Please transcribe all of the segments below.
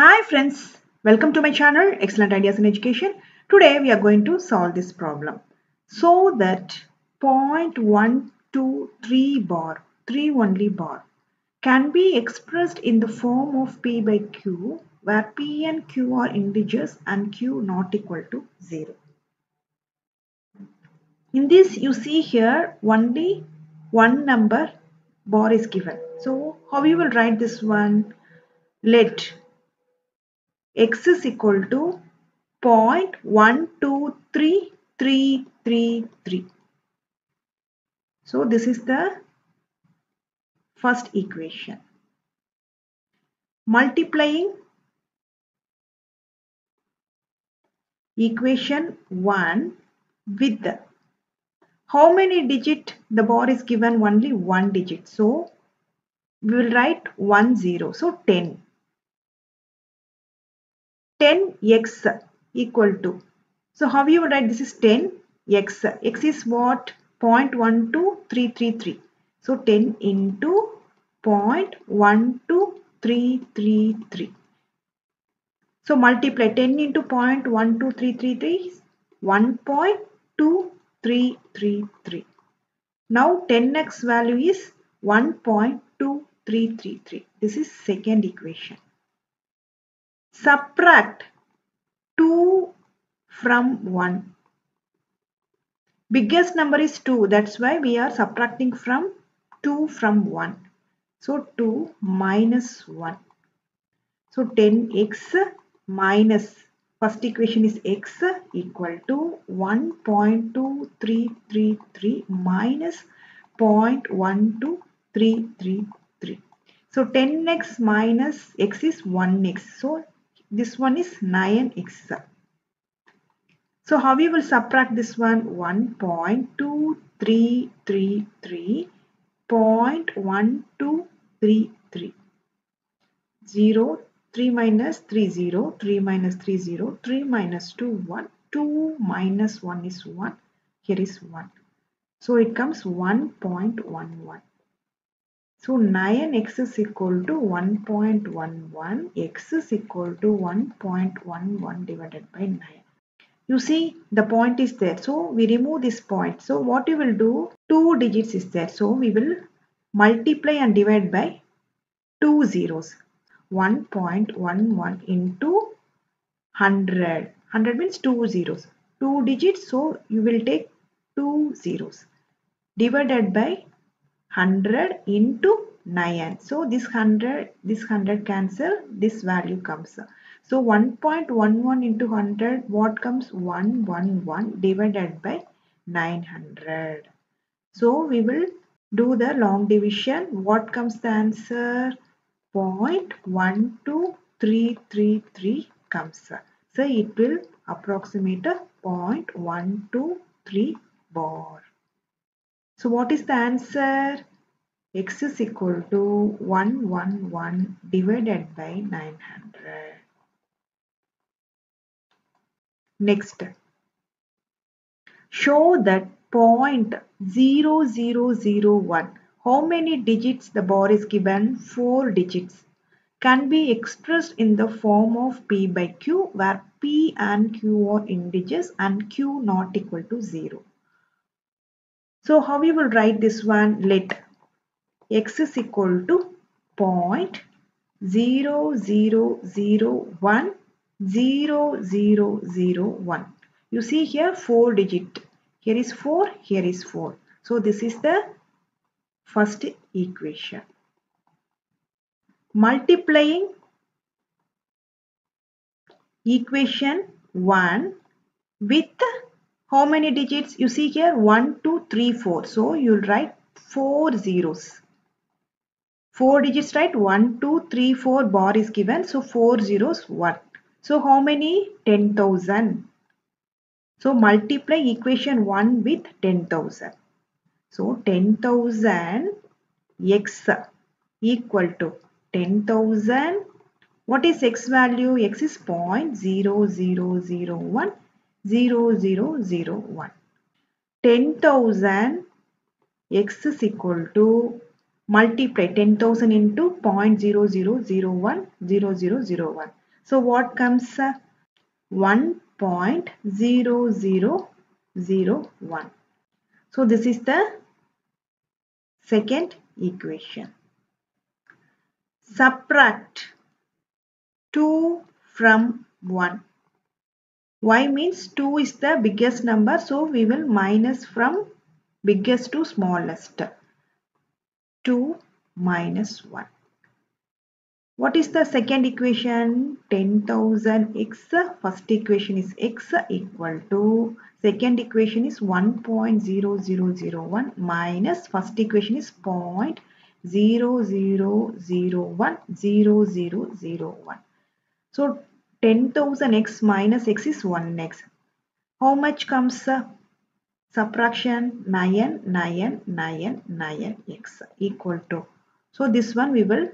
Hi friends, welcome to my channel Excellent Ideas in Education. Today we are going to solve this problem. So that 0.123 bar, 3 only bar, can be expressed in the form of P by Q where P and Q are integers and Q not equal to 0. In this you see here only one number bar is given. So how you will write this one? Let x is equal to 0.123333. So this is the first equation. Multiplying equation 1 with the how many digit the bar is given only one digit so we will write 1 0 so 10 10x equal to. So how you write this is 10x x. Is what? 0.12333 so 10 into 0.12333 so multiply 10 into 0.12333 is 1.2333 now 10x value is 1.2333 this is second equation subtract 2 from 1 biggest number is 2 that's why we are subtracting from 2 from 1 so 2 minus 1 so 10x minus first equation is x equal to 1.2333 minus 0.12333 so 10x minus x is 1x so this one is 9x. So how we will subtract this one? 1.2333 0.1233 0 3 minus 3 0 3 minus 3 0 3 minus 2 1 2 minus 1 is 1 here is 1 so it comes 1.11 so 9x is equal to 1.11, x is equal to 1.11 divided by 9. You see the point is there. So we remove this point. So what we will do, two digits is there. So we will multiply and divide by two zeros. 1.11 into 100. 100 means two zeros. Two digits. So you will take two zeros divided by 100 into 9 so this 100 this 100 cancel this value comes. So 1.11 into 100 what comes? 111 divided by 900 so we will do the long division. What comes the answer? 0.12333 comes. So it will approximate a 0.123 bar so what is the answer? x is equal to 111 divided by 900. Next, show that point 0001. How many digits the bar is given? 4 digits. Can be expressed in the form of p by q where p and q are integers and q not equal to 0. So how we will write this one? Let x is equal to point zero zero zero one zero zero zero one. You see here four digit. Here is four. Here is four. So this is the first equation. Multiplying equation 1 with how many digits? You see here 1, 2, 3, 4. So you'll write 4 zeros. 4 digits right 1, 2, 3, 4 bar is given. So 4 zeros 1. So how many? 10,000. So multiply equation 1 with 10,000. So 10,000 x equal to 10,000. What is x value? x is 0.0001 0001. 10,000 x is equal to multiply 10,000 into 0 0.0001 0001. So what comes? 1.0001. So this is the second equation. Subtract 2 from 1. Y means 2 is the biggest number so we will minus from biggest to smallest. 2 minus 1. What is the second equation? 10,000 x. First equation is x equal to second equation is 1.0001 minus first equation is 0.00010001. So 10,000 x minus x is 1x. How much comes subtraction 9 9 9 9 x equal to. So this one we will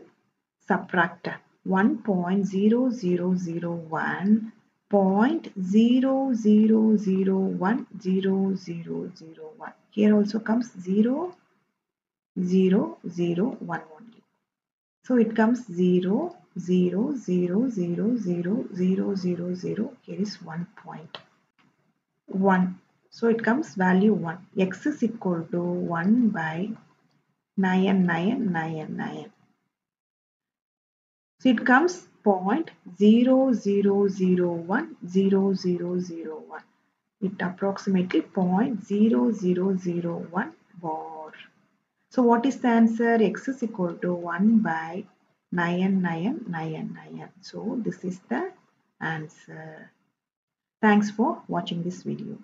subtract 1.0001 0.00010001 here also comes 0 0 0 1 only so it comes 0 0 0 0 0 0 0 0 here is 1 point 1 so it comes value 1 x is equal to 1 by 9 9 9 9 so it comes point zero zero zero one zero zero zero one. It approximately point zero zero zero one bar. So what is the answer? X is equal to 1 by 9 9 9 9. So this is the answer. Thanks for watching this video.